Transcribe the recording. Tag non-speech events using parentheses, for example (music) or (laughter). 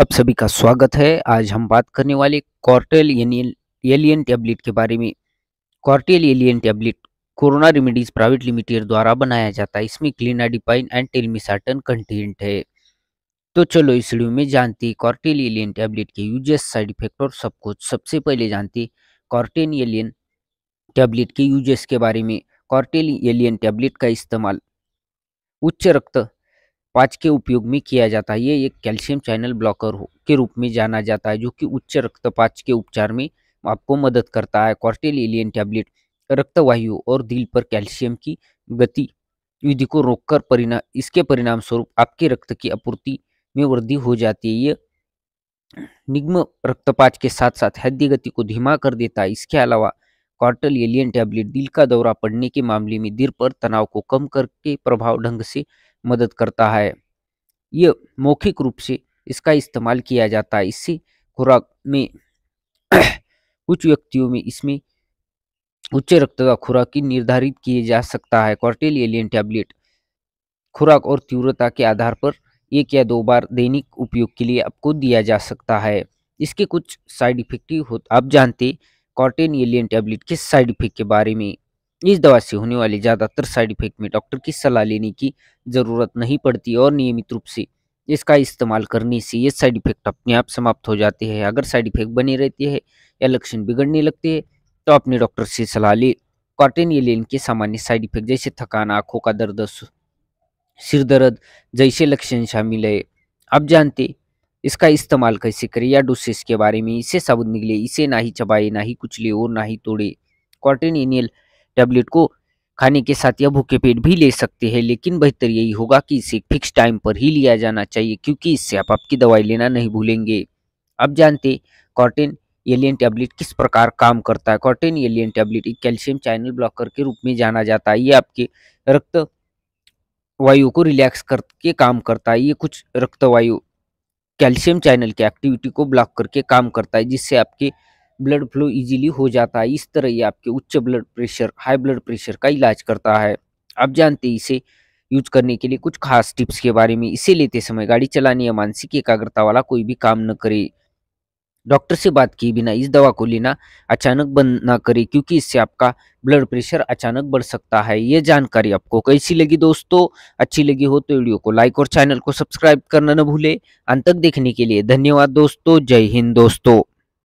आप सभी का स्वागत है। आज हम बात करने वाले कॉर्टेल एलियन टैबलेट के बारे में। कॉर्टेल alien tablet Corona Remedies Private Limited द्वारा बनाया जाता है। इसमें क्लिनाडिपाइन एंड टेलमिसाटन कंटेंट है। तो चलो इस वीडियो में जानते कॉर्टेल एलियन टैबलेट के यूजेस साइड इफ़ेक्ट और सब कुछ। सबसे पहले जानते कॉर्टेन एलियन टैबलेट के यूजेस के बारे में। कॉर्टेल एलियन टैबलेट का इस्तेमाल उच्च रक्त पाँच के उपयोग में किया जाता है। ये एक कैल्शियम चैनल ब्लॉकर के रूप में जाना जाता है, जो कि उच्च रक्तपात के उपचार में आपको मदद करता है। कॉर्टेल एलियन टैबलेट रक्तवायु और दिल पर कैल्शियम की गति विधि को रोककर परिणाम इसके परिणाम स्वरूप आपके रक्त की आपूर्ति में वृद्धि हो जाती है। ये निग्म रक्तपात के साथ साथ हृदय गति को धीमा कर देता है। इसके अलावा कॉर्टल एलियन टैबलेट दिल का दौरा पड़ने के मामले में दिल पर तनाव को कम करके प्रभाव ढंग से मदद करता है। ये मौखिक रूप से इसका इस्तेमाल किया जाता है। इससे खुराक में (coughs) कुछ व्यक्तियों में इसमें उच्च रक्त का खुराक की निर्धारित किया जा सकता है। क्वार्टेल एलियन टैबलेट खुराक और तीव्रता के आधार पर एक या दो बार दैनिक उपयोग के लिए आपको दिया जा सकता है। इसके कुछ साइड इफ़ेक्ट ही हो आप जानते कॉर्टेन एलियन टैबलेट के साइड इफ़ेक्ट के बारे में। इस दवा से होने वाले ज़्यादातर साइड इफ़ेक्ट में डॉक्टर की सलाह लेने की ज़रूरत नहीं पड़ती और नियमित रूप से इसका इस्तेमाल करने से ये साइड इफ़ेक्ट अपने आप समाप्त हो जाते हैं। अगर साइड इफ़ेक्ट बने रहते हैं या लक्षण बिगड़ने लगते हैं तो अपने डॉक्टर से सलाह ले। कॉटन एलियन के सामान्य साइड इफ़ेक्ट जैसे थकान, आँखों का दर्द सिर दर्द जैसे लक्षण शामिल है। आप जानते इसका इस्तेमाल कैसे करें? या डोसेस के बारे में इसे साबुत निकले, इसे ना ही चबाए, ना ही कुचले और ना ही तोड़े। कॉटन एनियल टैबलेट को खाने के साथ या भूखे पेट भी ले सकते हैं, लेकिन बेहतर यही होगा कि इसे फिक्स टाइम पर ही लिया जाना चाहिए, क्योंकि इससे आप आपकी दवाई लेना नहीं भूलेंगे। अब जानते कॉर्टेन एलियन टैबलेट किस प्रकार काम करता है? कॉर्टेन एलियन टैबलेट एक कैल्शियम चैनल ब्लॉकर के रूप में जाना जाता है। ये आपके रक्त वायु को रिलैक्स करके काम करता है। ये कुछ रक्त वायु कैल्शियम चैनल की एक्टिविटी को ब्लॉक करके काम करता है, जिससे आपके ब्लड फ्लो इजीली हो जाता है। इस तरह ये आपके उच्च blood pressure high blood pressure का इलाज करता है। आप जानते हैं इसे यूज़ करने के लिए कुछ खास टिप्स के बारे में। इसे लेते समय गाड़ी चलाने या मानसिक एकाग्रता वाला कोई भी काम न करे। डॉक्टर से बात किए बिना इस दवा को लेना अचानक बंद ना करे, क्योंकि इससे आपका ब्लड प्रेशर अचानक बढ़ सकता है। ये जानकारी आपको कैसी लगी दोस्तों? अच्छी लगी हो तो वीडियो को लाइक और चैनल को सब्सक्राइब करना न भूले। अंत तक देखने के लिए धन्यवाद दोस्तों। जय हिंद दोस्तों।